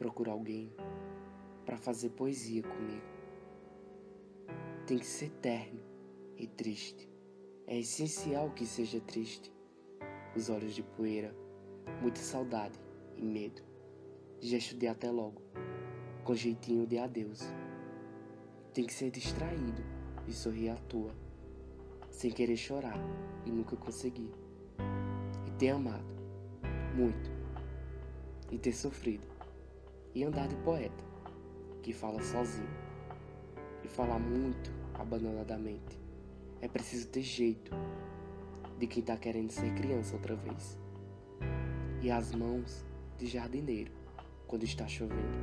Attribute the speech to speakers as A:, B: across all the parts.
A: procurar alguém para fazer poesia comigo. Tem que ser terno e triste. É essencial que seja triste. Os olhos de poeira, muita saudade e medo. Gesto de até logo, com jeitinho de adeus. Tem que ser distraído e sorrir à toa, sem querer chorar e nunca conseguir. E ter amado, muito, e ter sofrido, e andar de poeta, que fala sozinho, e falar muito abandonadamente. É preciso ter jeito de quem tá querendo ser criança outra vez. E as mãos de jardineiro quando está chovendo,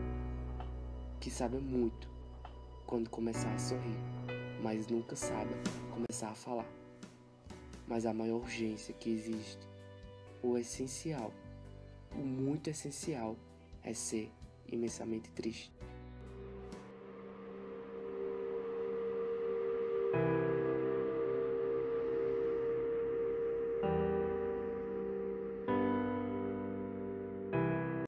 A: que sabe muito quando começar a sorrir, mas nunca sabe começar a falar. Mas a maior urgência que existe, o essencial, o muito essencial, é ser imensamente triste.